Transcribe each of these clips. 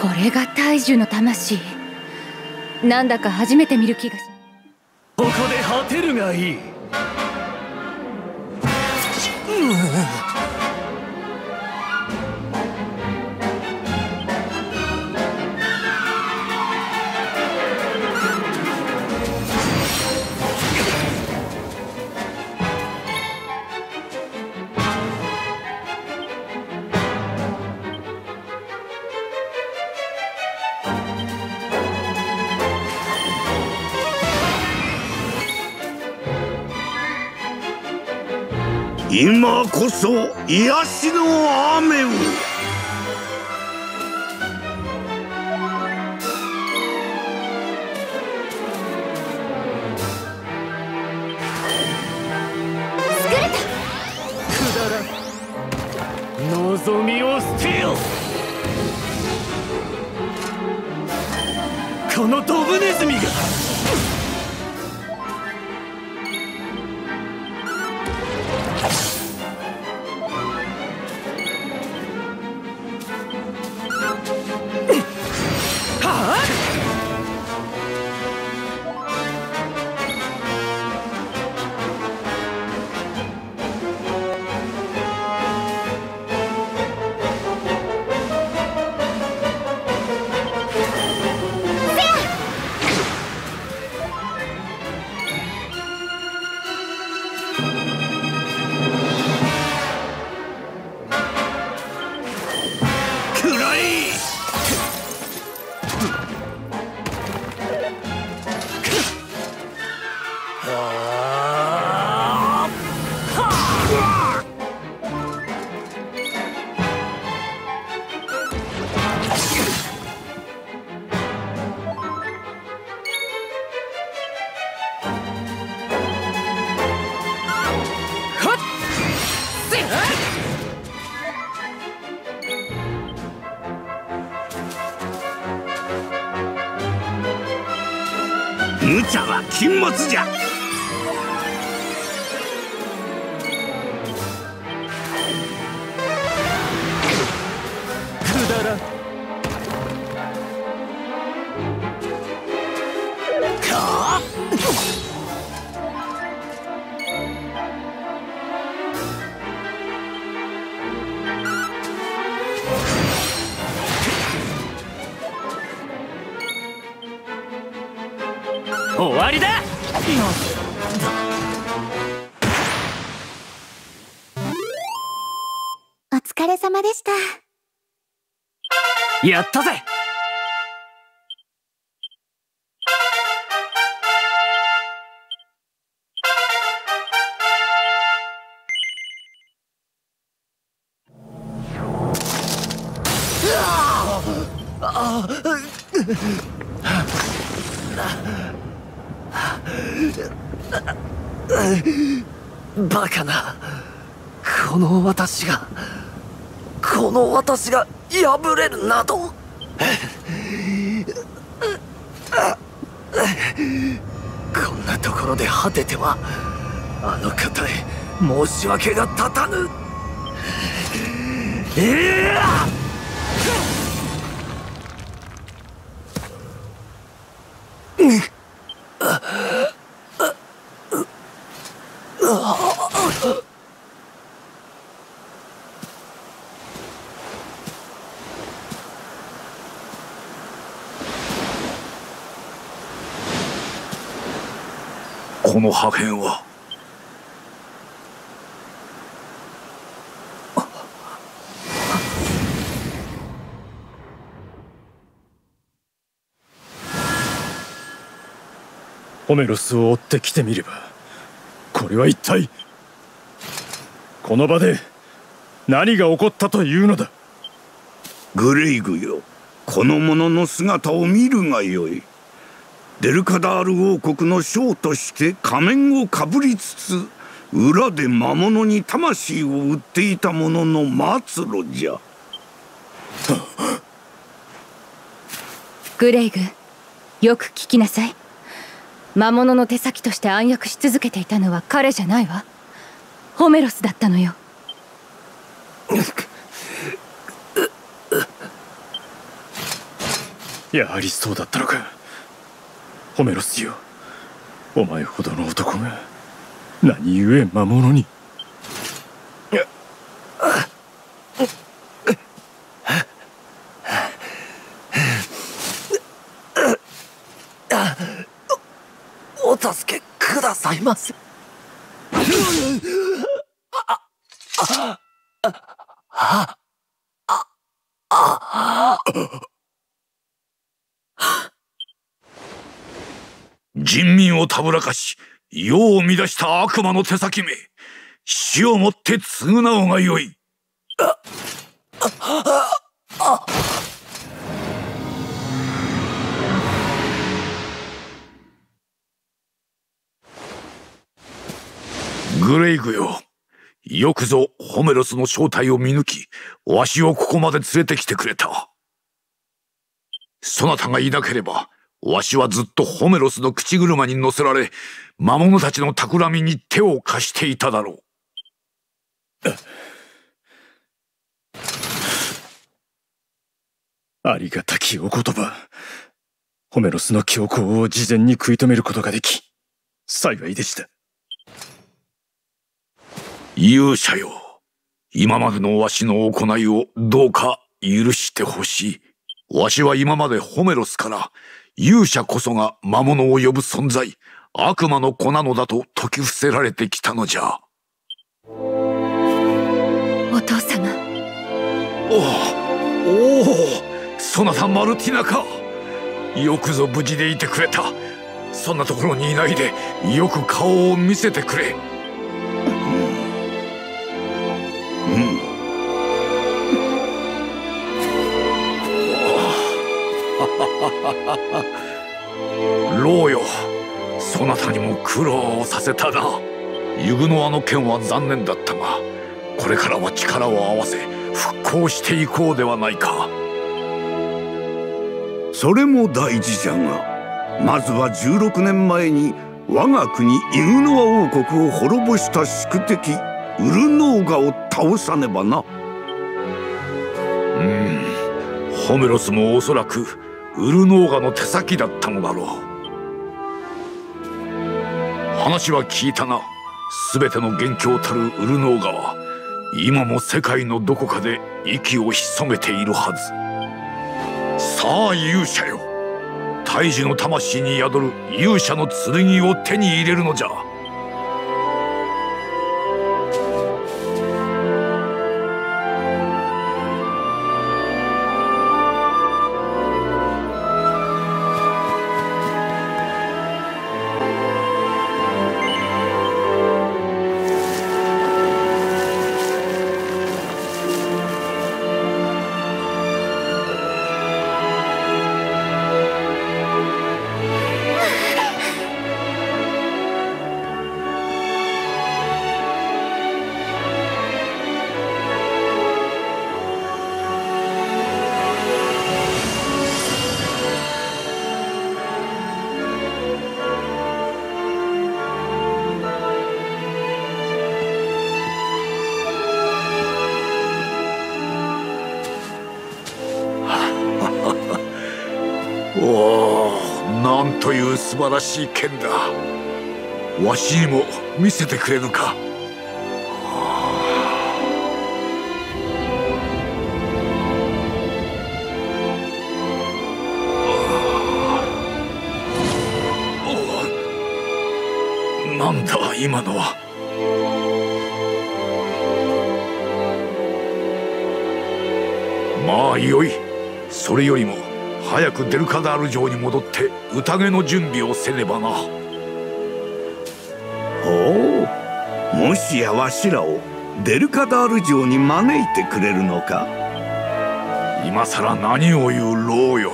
これが大樹の魂。なんだか初めて見る気がしここで果てるがいい、うん。今こそ癒しの雨を。作れた。くだらん。望みを捨てよ。このドブネズミが無茶は禁物じゃ。わりだ。お疲れ様でした。やったぜバカなこの私がこの私が破れるなど。こんなところで果ててはあの方へ申し訳が立たぬ。いやこの破片は。ホメロスを追ってきてみればこれは一体この場で何が起こったというのだ。グレイグよこの者の姿を見るがよい。デルカダール王国の将として仮面をかぶりつつ裏で魔物に魂を売っていた者の末路じゃ。グレイグよく聞きなさい。魔物の手先として暗躍し続けていたのは彼じゃないわ。ホメロスだったのよ。やはりそうだったのかホメロスよお前ほどの男が何故魔物にお助けくださいませ。をたぶらかし世を乱した悪魔の手先め。死をもって償うがよい。グレイグよ。よくぞホメロスの正体を見抜きわしをここまで連れてきてくれた。そなたがいなければわしはずっとホメロスの口車に乗せられ魔物たちの企みに手を貸していただろう。ありがたきお言葉。ホメロスの強行を事前に食い止めることができ幸いでした。勇者よ。今までのわしの行いをどうか許してほしい。わしは今までホメロスから勇者こそが魔物を呼ぶ存在。悪魔の子なのだと説き伏せられてきたのじゃ。お父様。おおおそなたマルティナか。よくぞ無事でいてくれた。そんなところにいないでよく顔を見せてくれ。うん。ロ苦労をさせたな。ユグノアの件は残念だったがこれからは力を合わせ復興していこうではないか。それも大事じゃがまずは16年前に我が国イグノア王国を滅ぼした宿敵ウルノーガを倒さねばな。うん。ホメロスもおそらくウルノーガの手先だったのだろう話は聞いたが全ての元凶たるウルノーガは今も世界のどこかで息を潜めているはず。さあ勇者よ。胎児の魂に宿る勇者の剣を手に入れるのじゃ。いう素晴らしい剣だ。わしにも見せてくれぬか。なんだ今のは。まあよい。それよりも。早くデルカダール城に戻って宴の準備をせねばな。ほうもしやわしらをデルカダール城に招いてくれるのか。今さら何を言う老よ。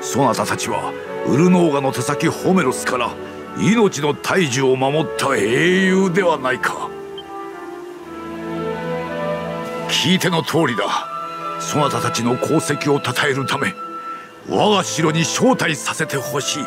そなたたちはウルノーガの手先ホメロスから命の大樹を守った英雄ではないか。聞いての通りだ。そなたたちの功績を称えるため我が城に招待させてほしい。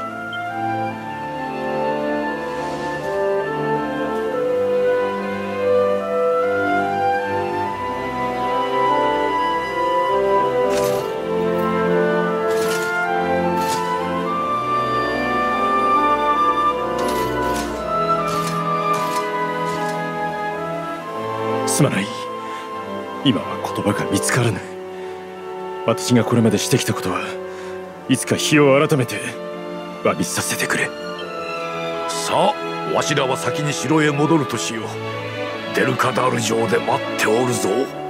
すまない。今は言葉が見つからない。私がこれまでしてきたことはいつか日を改めて詫びさせてくれ。さあわしらは先に城へ戻るとしよう。デルカダール城で待っておるぞ。